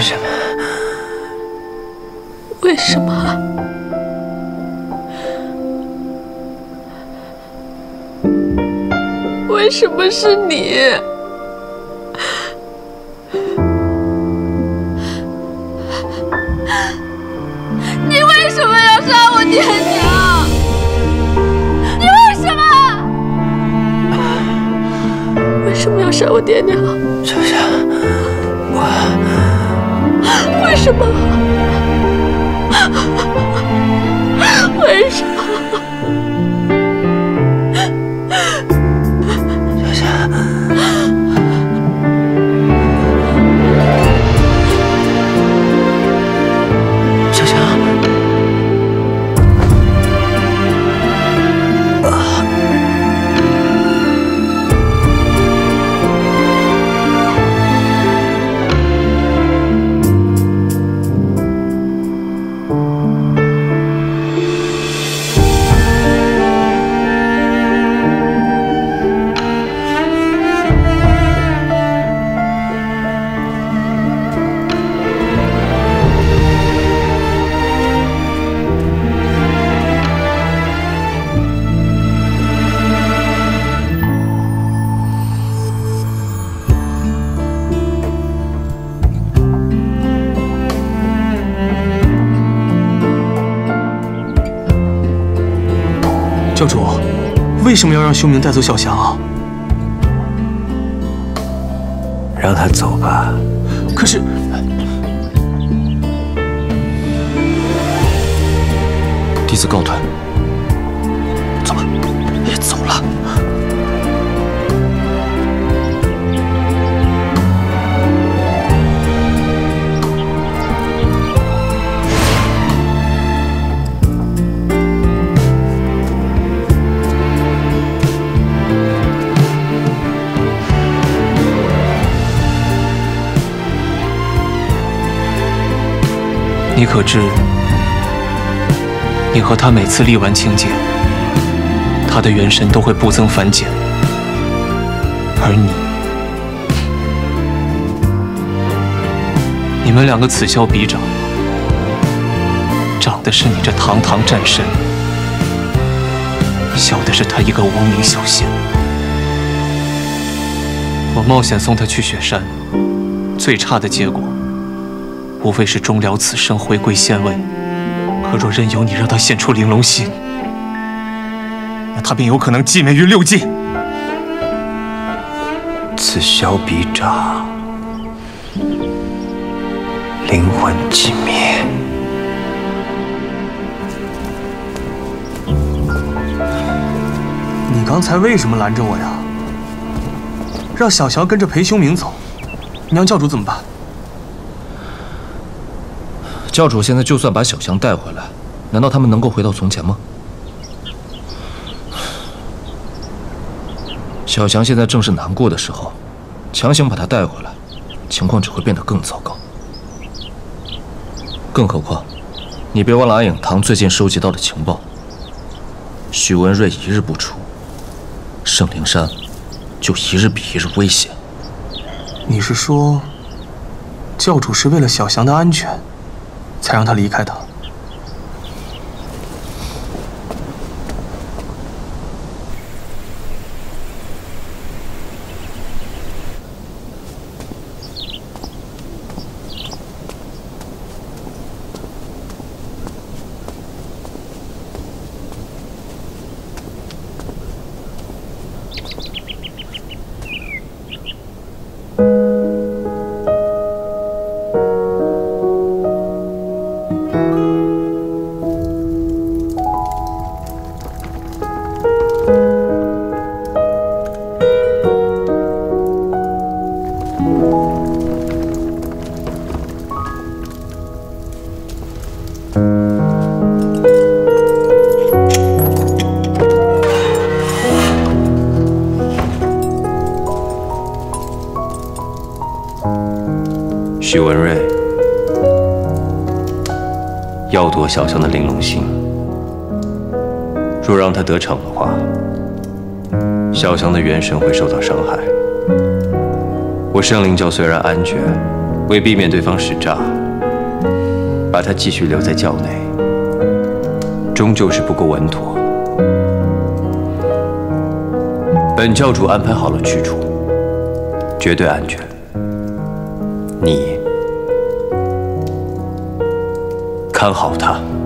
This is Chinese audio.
为什么？为什么为什么是你？你为什么要杀我爹娘？你为什么？为什么要杀我爹娘？小霞，我为什么？为什教主，为什么要让修明带走小翔啊？让他走吧。可是，弟子告退。你可知，你和他每次历完清劫，他的元神都会不增反减，而你，你们两个此消彼长，长的是你这堂堂战神，小的是他一个无名小仙。我冒险送他去雪山，最差的结果。无非是终了此生，回归仙位。可若任由你让他现出玲珑心，那他便有可能寂灭于六界。此消彼长，灵魂寂灭。你刚才为什么拦着我呀？让小乔跟着裴修明走，你让教主怎么办？教主现在就算把小翔带回来，难道他们能够回到从前吗？小强现在正是难过的时候，强行把他带回来，情况只会变得更糟糕。更何况，你别忘了安影堂最近收集到的情报：许文瑞一日不出，圣灵山就一日比一日危险。你是说，教主是为了小翔的安全？才让他离开的。许文瑞要夺小香的玲珑心，若让他得逞的话，小香的元神会受到伤害。我圣灵教虽然安全，为避免对方使诈，把他继续留在教内，终究是不够稳妥。本教主安排好了去处，绝对安全。你看好他。